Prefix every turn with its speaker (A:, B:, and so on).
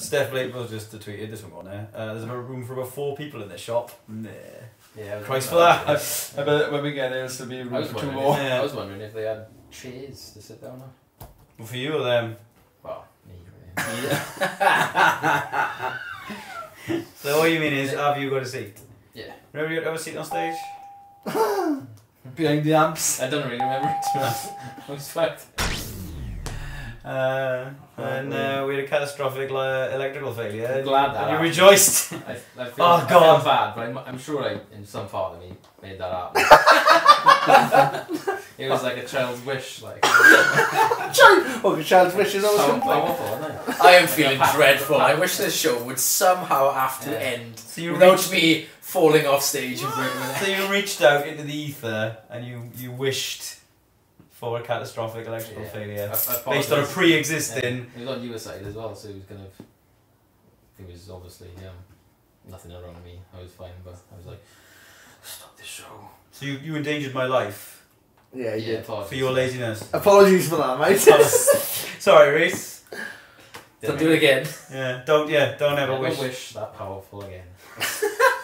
A: Steph Blakewell just tweeted this one on there. Uh, there's about room for about four people in this shop. Nah.
B: Yeah, I
A: Christ for that.
B: about
C: I bet when we get there, there'll be room for two more.
B: if,
A: Yeah.
B: I was wondering if they had chairs to sit down on.
A: Well, for you or them?
B: Well, me really.
A: So what you mean is, have you got a seat?
B: Yeah.
A: Remember you have a seat on stage?
C: Behind the amps.
B: I don't really remember it too much. I was fucked.
A: Uh, and uh, we had a catastrophic li- electrical failure.
B: I'm glad that
A: And you rejoiced.
B: I, I feel,
A: Oh,
B: I feel
A: God.
B: bad, but I'm, I'm sure I, in some part of me, made that happen. it was like a child's wish, like.
C: Oh, child's wishes always
B: How
C: come back.
B: powerful, isn't it?
D: I am feeling
B: Yeah,
D: dreadful. I wish this show would somehow have to
B: Yeah.
D: end
A: So you
D: without
A: reached,
D: me falling off stage and
A: so you reached out into the ether and you, you wished for a catastrophic electrical
B: Yeah.
A: failure
B: I, I
A: based on a pre-existing.
B: It was on your side as well, so it was kind of. It was obviously um, nothing wrong with me. I was fine, but I was like, stop this show.
A: So you, you endangered my life
C: Yeah,
B: Yeah,
C: yeah.
B: apologies.
A: for your laziness.
C: Apologies for that, mate.
A: Sorry, Rhys.
D: Don't do it again.
A: Yeah, don't yeah, don't ever
B: Never
A: wish.
B: wish that powerful again.